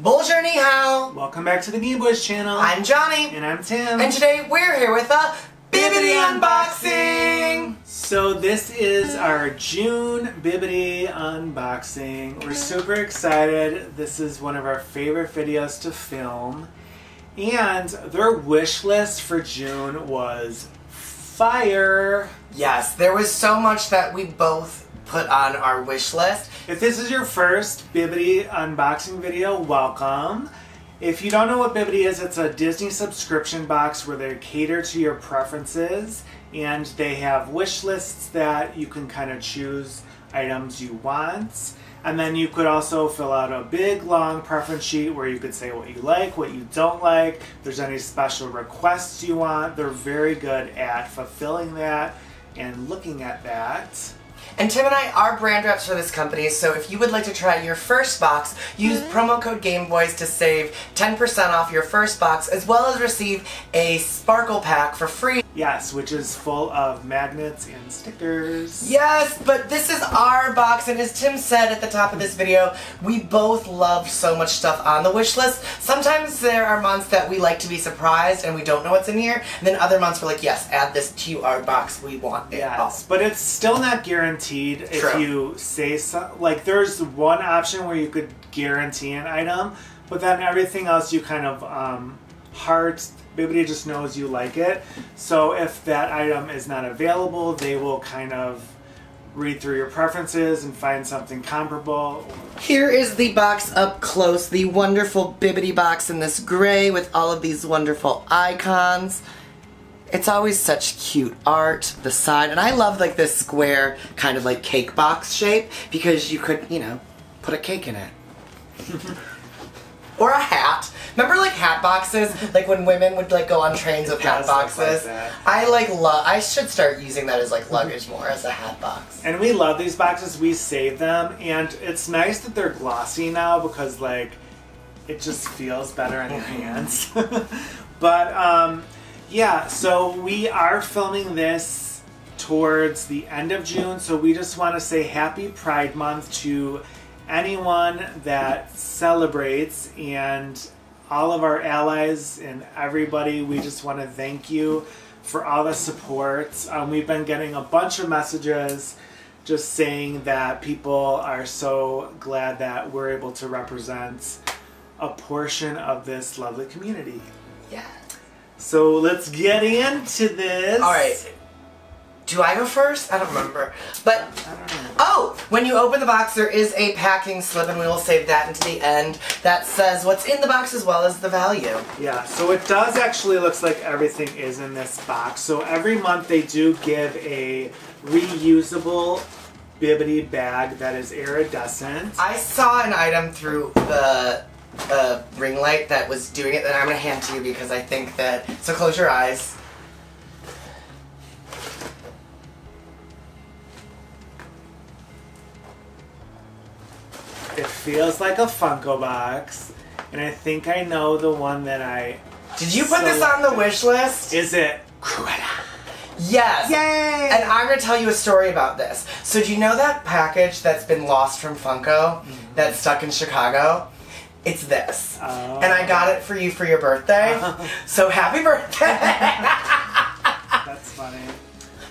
Bonjour, ni hao. Welcome back to the GaymeBoyz channel. I'm Johnny. And I'm Tim. And today we're here with a Bibbidi unboxing. So this is our June Bibbidi unboxing. We're super excited. This is one of our favorite videos to film. And their wish list for June was fire. Yes, there was so much that we both put on our wish list. If this is your first Bibbidi unboxing video, welcome. If you don't know what Bibbidi is, it's a Disney subscription box where they cater to your preferences and they have wish lists that you can kind of choose items you want. And then you could also fill out a big long preference sheet where you could say what you like, what you don't like, if there's any special requests you want. They're very good at fulfilling that and looking at that. And Tim and I are brand reps for this company, so if you would like to try your first box, use mm-hmm. promo code GAYMEBOYZ to save 10% off your first box, as well as receive a sparkle pack for free. Yes, which is full of magnets and stickers. Yes, but this is our box, and as Tim said at the top of this video, we both love so much stuff on the wish list. Sometimes there are months that we like to be surprised and we don't know what's in here, and then other months we're like, yes, add this to our box, we want it all. Yes, but it's still not guaranteed if you say so. Like, there's one option where you could guarantee an item, but then everything else you kind of um, heart. Bibbidi just knows you like it. So if that item is not available, they will kind of read through your preferences and find something comparable. Here is the box up close, the wonderful Bibbidi box in this gray with all of these wonderful icons. It's always such cute art, the side, and I love like this square kind of like cake box shape because you could, you know, put a cake in it. or a hat. Remember like hat boxes? Like when women would like go on trains with hat like boxes? that. I like love I should start using that as like luggage more as a hat box. And we love these boxes. We save them, and it's nice that they're glossy now because like it just feels better in your hands. but um, yeah, so we are filming this towards the end of June. So we just want to say Happy Pride Month to anyone that celebrates and all of our allies and everybody. We just want to thank you for all the support. Um, we've been getting a bunch of messages just saying that people are so glad that we're able to represent a portion of this lovely community. Yeah. So let's get into this. Alright. Do I go first? I don't remember. But I don't know. Oh, when you open the box, there is a packing slip, and we will save that into the end. That says what's in the box as well as the value. Yeah, so it does actually looks like everything is in this box. So every month they do give a reusable Bibbidi bag that is iridescent. I saw an item through the uh, ring light that was doing it that I'm gonna hand to you because I think that. So close your eyes. Feels like a Funko box, and I think I know the one that I. Did you put this on the wish list? Is it Cruella? Yes. Yay! And I'm gonna tell you a story about this. So do you know that package that's been lost from Funko mm-hmm. that's stuck in Chicago? It's this. Oh. And I got it for you for your birthday. so happy birthday! That's funny.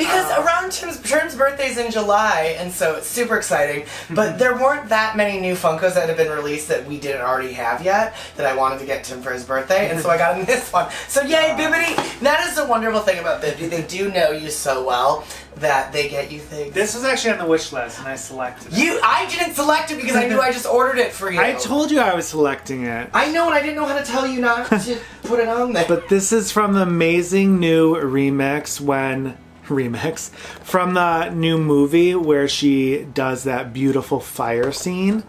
Because Oh. around Tim's, Tim's birthday's in July, and so it's super exciting. But mm-hmm. there weren't that many new Funkos that have been released that we didn't already have yet that I wanted to get Tim for his birthday, and so I got him this one. So yay, ah. Bibbidi! That is the wonderful thing about Bibbidi. They do know you so well that they get you things. This was actually on the wish list, and I selected it. You, I didn't select it because I knew I just ordered it for you. I told you I was selecting it. I know, and I didn't know how to tell you not to put it on there. But this is from the amazing new remix when remix from the new movie where she does that beautiful fire scene.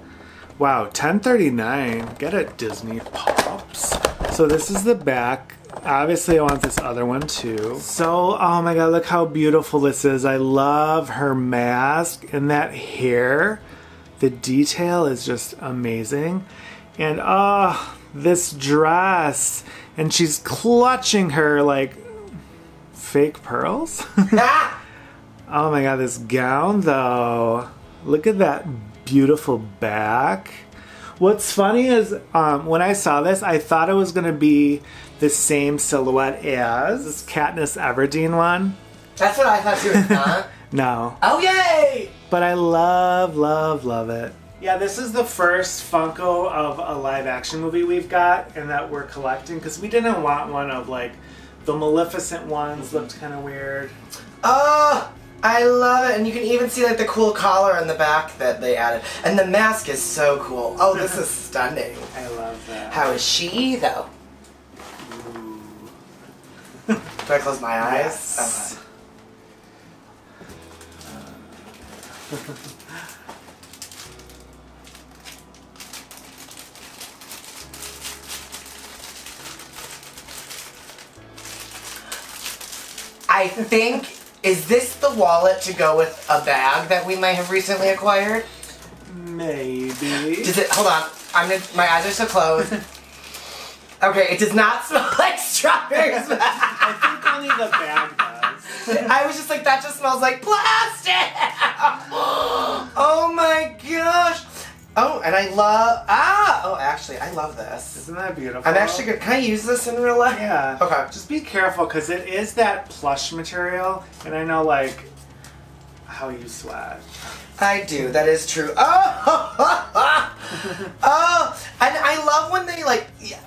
Wow, 1039. Get it, Disney Pops. So this is the back. Obviously, I want this other one too. So, oh my god, look how beautiful this is. I love her mask and that hair. The detail is just amazing. And oh, this dress. And she's clutching her like fake pearls. ah! oh my god, this gown though. Look at that beautiful back. What's funny is um, when I saw this, I thought it was going to be the same silhouette as this Katniss Everdeen one. That's what I thought too. It's not. No. oh yay! But I love, love, love it. Yeah, this is the first Funko of a live action movie we've got and that we're collecting because we didn't want one of like the Maleficent ones looked kind of weird. Oh, I love it, and you can even see like the cool collar in the back that they added, and the mask is so cool. Oh, this is stunning. I love that. How is she though? Ooh. Do I close my eyes? Yes. Okay. I think is this the wallet to go with a bag that we might have recently acquired? Maybe. Does it? Hold on. I'm gonna. My eyes are so closed. Okay, it does not smell like strawberries. I think only the bag does. I was just like, that just smells like plastic. oh my gosh. Oh, and I love. Ah. Oh, actually, I love this. Isn't that beautiful? I'm actually gonna. Can I use this in real life? Yeah. Okay. Just be careful because it is that plush material, and I know like how you sweat. I do. That is true. Oh. oh. And I love when they like. Yeah,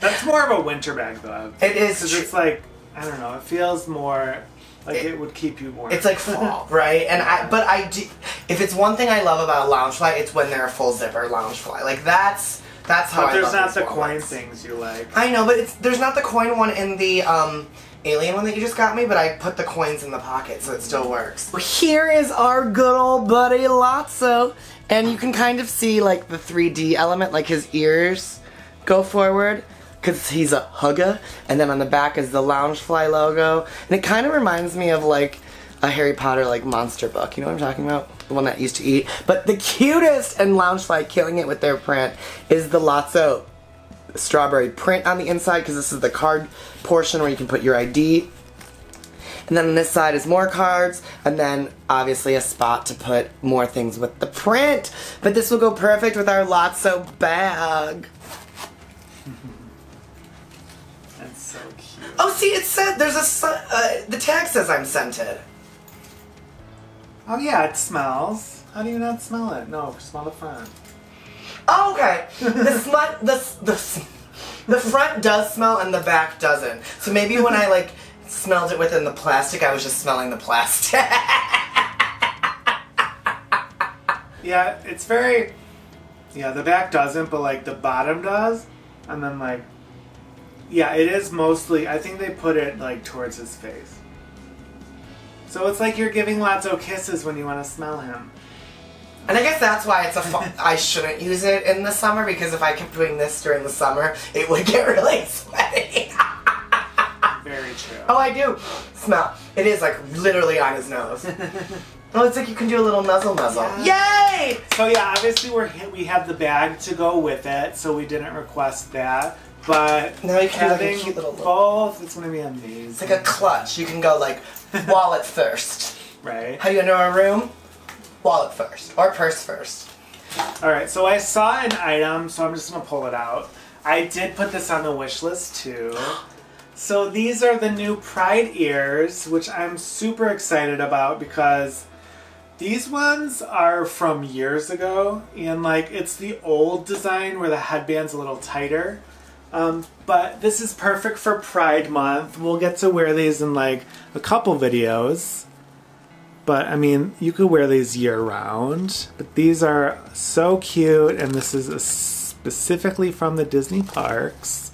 That's more of a winter bag though. it is. Because it's like I don't know. It feels more like It- it, would keep you warm. It's like fall, right? And I, but I do. If it's one thing I love about a Loungefly, it's when they're a full zipper Loungefly. Like that's that's how but I there's love not these the coin wallets. things you like. I know, but it's there's not the coin one in the um alien one that you just got me, but I put the coins in the pocket, so it still works. Well, Here is our good old buddy Lotso, and you can kind of see like the 3D element, like his ears go forward. Cause he's a hugger, and then on the back is the Loungefly logo, and it kind of reminds me of like a Harry Potter like monster book. You know what I'm talking about? The one that used to eat. But the cutest and Loungefly killing it with their print is the Lotso strawberry print on the inside because this is the card portion where you can put your ID. And then on this side is more cards, and then obviously a spot to put more things with the print. But this will go perfect with our Lotso bag. That's so cute. Oh, see, it said there's a uh, the tag says I'm scented. Oh yeah, it smells. How do you not smell it? No, smell the front. Oh, okay. The smut, the the the front does smell and the back doesn't. So maybe when I like smelled it within the plastic, I was just smelling the plastic. Yeah, it's very. Yeah, the back doesn't, but like the bottom does, and then like. Yeah, it is mostly. I think they put it like towards his face. So it's like you're giving Lotso kisses when you want to smell him. And I guess that's why it's a fun. I shouldn't use it in the summer because if I kept doing this during the summer, it would get really sweaty. Very true. oh, I do smell. It is like literally on his nose. oh, it's like you can do a little nuzzle nuzzle. Yay! So yeah, obviously we're we have the bag to go with it, so we didn't request that. But Now you can do like a cute little- both, it's gonna be amazing. It's like a clutch. You can go like wallet first. right. How you enter a room? Wallet first or purse first. All right, so I saw an item, so I'm just gonna pull it out. I did put this on the wish list too. So these are the new Pride ears, which I'm super excited about because these ones are from years ago, and like it's the old design where the headband's a little tighter. Um, but this is perfect for Pride Month. We'll get to wear these in like a couple videos. But I mean, you could wear these year round. But these are so cute, and this is specifically from the Disney parks.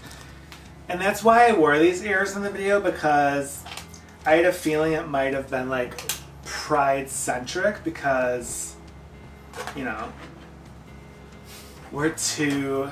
And that's why I wore these ears in the video because I had a feeling it might have been like pride centric because, you know, we're too.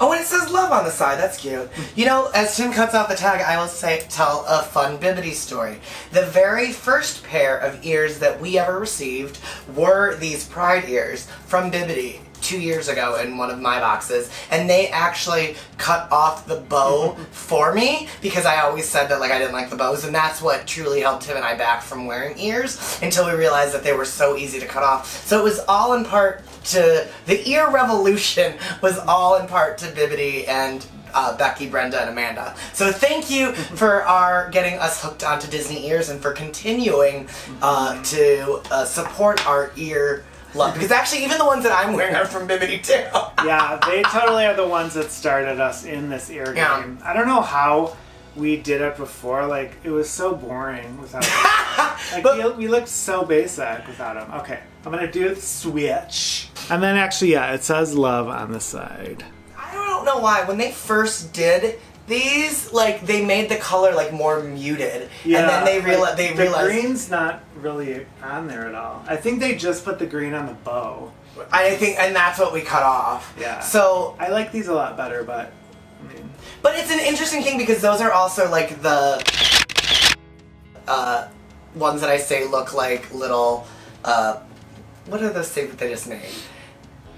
Oh, and it says love on the side. That's cute. You know, as Tim cuts off the tag, I will say tell a fun Bibbidi story. The very first pair of ears that we ever received were these pride ears from Bibbidi two years ago in one of my boxes, and they actually cut off the bow for me because I always said that like I didn't like the bows, and that's what truly held Tim and I back from wearing ears until we realized that they were so easy to cut off. So it was all in part to the ear revolution was all in part to Bibbidi and uh, Becky, Brenda, and Amanda. So thank you for our getting us hooked onto Disney ears and for continuing uh, to uh, support our ear love. Because actually, even the ones that I'm wearing are from Bibbidi too. yeah, they totally are the ones that started us in this ear game. Yeah. I don't know how we did it before. Like it was so boring without. like But- we, we looked so basic without them. Okay, I'm gonna do the switch. And then actually, yeah, it says love on the side. I don't know why. When they first did these, like they made the color like more muted, and then they realized they the realized. green's not really on there at all. I think they just put the green on the bow. I think, and that's what we cut off. Yeah. So I like these a lot better, but I mean, But it's an interesting thing because those are also like the uh, ones that I say look like little. Uh, what are those things that they just made?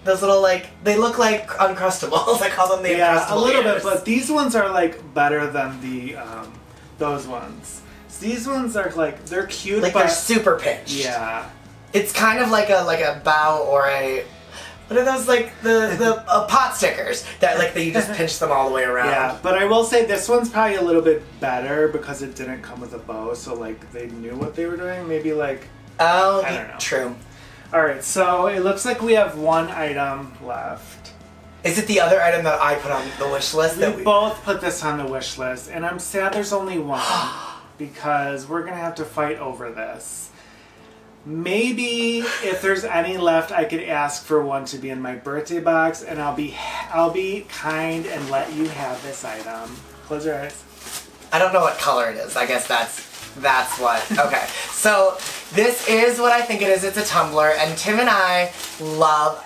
Those little like they look like uncrustables. I call them the yeah, a little ears. bit. But these ones are like better than the um, those ones. These ones are like they're cute, like but they're super pinched. yeah, It's kind of like a like a bow or a. What are those like the the uh, pot stickers that like that you just pinch them all the way around? yeah. But I will say this one's probably a little bit better because it didn't come with a bow, so like they knew what they were doing. Maybe like. Oh, I don't know. true. All right, so it looks like we have one item left. Is it the other item that I put on the wish list We we? both put this on the wish list, and I'm sad there's only one because we're gonna have to fight over this. Maybe if there's any left, I could ask for one to be in my birthday box, and I'll be I'll be kind and let you have this item. Close your eyes. I don't know what color it is. I guess that's that's what. Okay. so this is what I think it is. It's a tumbler, and Tim and I love.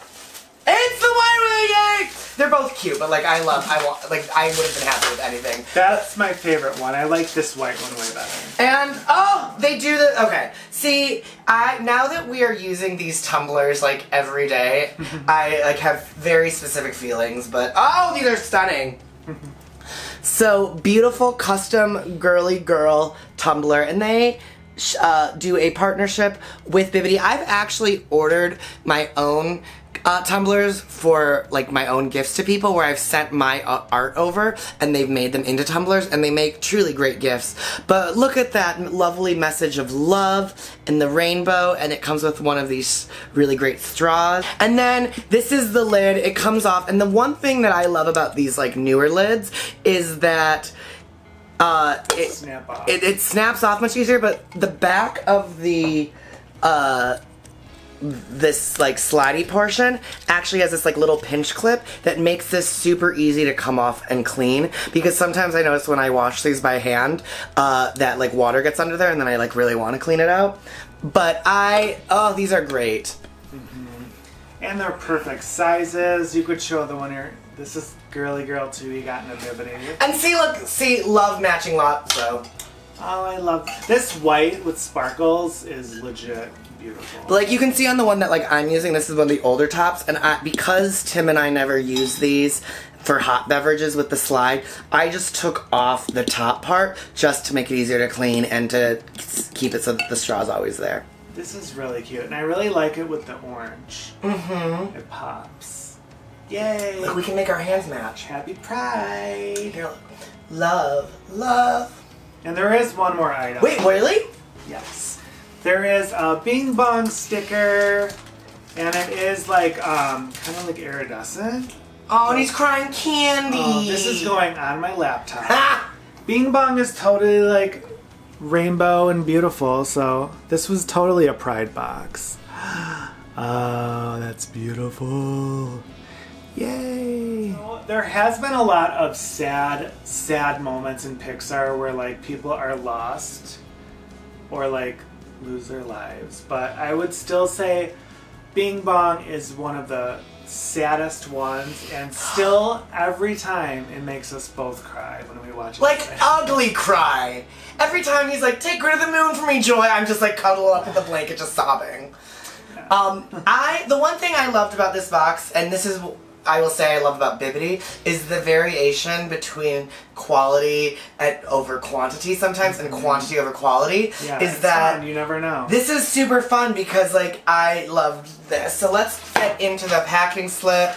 It's the one with yay! They're both cute, but like I love. I want. Like I would have been happy with anything. That's my favorite one. I like this white one way better. And oh, they do the okay. See, I now that we are using these tumblers like every day, I like have very specific feelings. But oh, these are stunning. so beautiful, custom girly girl tumbler, and they uh, do a partnership with Bibbidi. I've actually ordered my own. Uh, tumblers for like my own gifts to people where I've sent my uh, art over and they've made them into tumblers and they make truly great gifts. But look at that lovely message of love and the rainbow and it comes with one of these really great straws. And then this is the lid. It comes off and the one thing that I love about these like newer lids is that uh, it, Snap off. it, it snaps off much easier, but the back of the uh this like slidey portion actually has this like little pinch clip that makes this super easy to come off and clean because sometimes I notice when I wash these by hand uh, that like water gets under there and then I like really want to clean it out but I oh these are great and they're perfect sizes. You could show the one here. This is girly girl too. You got in a Bibbidi. and see look see love matching lots so Oh, I love this white with sparkles is legit beautiful. But like you can see on the one that like I'm using, this is one of the older tops, and I, because Tim and I never use these for hot beverages with the slide, I just took off the top part just to make it easier to clean and to keep it so that the straw's always there. This is really cute, and I really like it with the orange. Mm-hmm. It pops. Yay! Look, we can make our hands match. Happy Pride! Here, look. Love, love. And there is one more item. Wait, really? Yes. There is a Bing Bong sticker, and it is like um, kind of like iridescent. Oh, and he's crying candy. Oh, this is going on my laptop. Ah! Bing Bong is totally like rainbow and beautiful, so this was totally a pride box. Oh, that's beautiful. Yay! There has been a lot of sad, sad moments in Pixar where like people are lost or like lose their lives, but I would still say Bing Bong is one of the saddest ones, and still every time it makes us both cry when we watch it. Like ugly cry. Every time he's like, "Take her to the moon for me, Joy," I'm just like cuddle up with the blanket, just sobbing. Um, I the one thing I loved about this box, and this is I will say I love about Bibbidi is the variation between quality and over quantity sometimes and mm-hmm. quantity over quality. Yeah, is that fun, you never know. this is super fun because like I loved this. So let's get into the packing slip.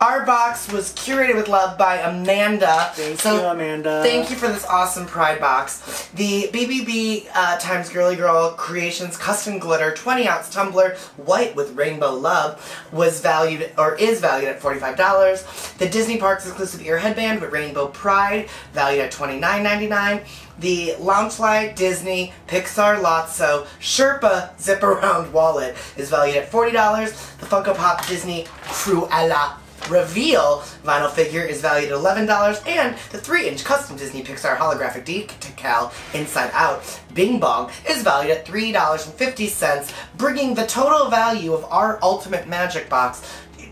Our box was curated with love by Amanda. Thank so you, Amanda. Thank you for this awesome Pride box. The BBB uh, times Girly Girl Creations Custom Glitter 20 ounce tumbler, white with rainbow love, was valued or is valued at $45. The Disney Parks exclusive ear headband with Rainbow Pride, valued at $29.99. The Loungefly Disney Pixar Lotso Sherpa zip around wallet is valued at $40. The Funko Pop Disney Cruella Reveal vinyl figure is valued at $11, and the 3-inch custom Disney Pixar holographic decal Inside Out Bing Bong is valued at $3.50, bringing the total value of our Ultimate Magic Box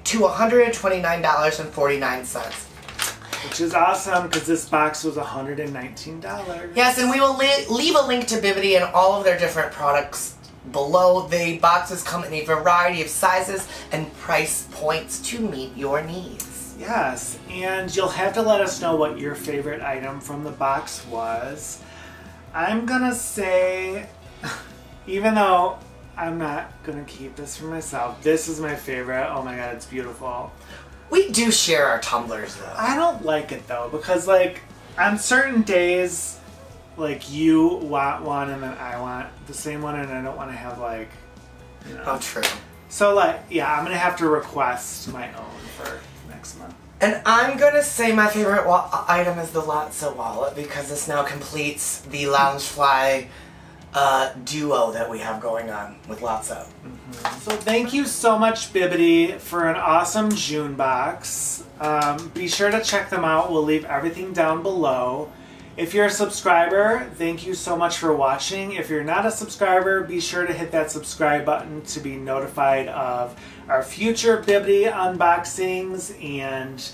to $129.49. Which is awesome because this box was $119. Yes, and we will leave a link to Bibbidi and all of their different products below. The boxes come in a variety of sizes and price points to meet your needs. Yes, and you'll have to let us know what your favorite item from the box was. I'm gonna say, even though I'm not gonna keep this for myself, this is my favorite. Oh my god, it's beautiful. We do share our tumblers though. I don't like it though because like on certain days, like you want one and then I want the same one and I don't want to have like, you know. Oh, true. So like yeah, I'm gonna have to request my own for next month. And I'm gonna say my favorite wa- item is the Lotso wallet because this now completes the Loungefly uh, duo that we have going on with Lotso. So thank you so much, Bibbidi, for an awesome June box. Um, be sure to check them out. We'll leave everything down below. If you're a subscriber, thank you so much for watching. If you're not a subscriber, be sure to hit that subscribe button to be notified of our future Bibbidi unboxings and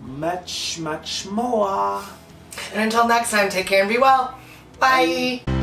much, much more. And until next time, take care and be well. Bye.